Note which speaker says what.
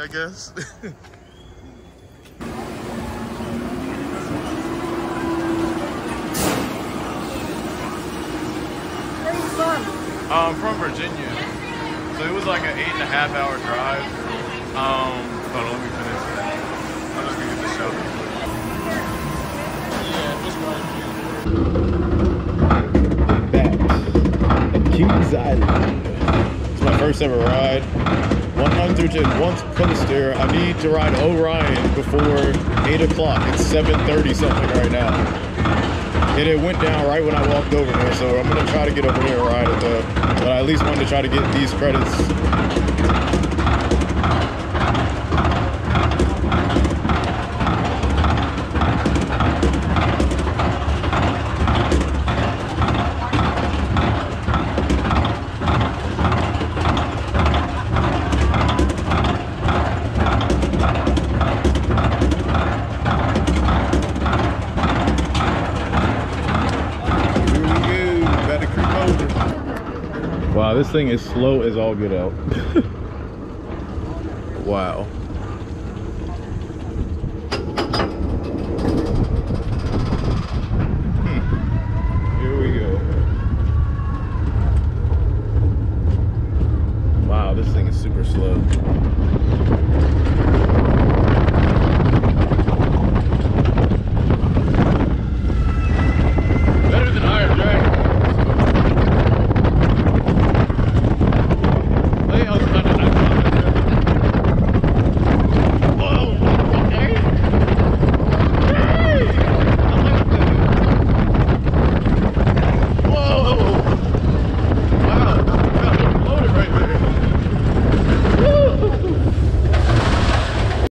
Speaker 1: I guess.
Speaker 2: Where you from?
Speaker 1: I'm from Virginia. So it was like an eight and a half hour drive. Um, hold on, let me finish that. I'm just gonna get the show. Back at Kings Island. It's my first ever ride. 101 coaster. I need to ride Orion before 8 o'clock. It's 7.30 something right now. And it went down right when I walked over there, so I'm gonna try to get over here and ride it though. But I at least wanted to try to get these credits. Wow, this thing is slow as all get out. wow. Hmm. Here we go. Wow, this thing is super slow.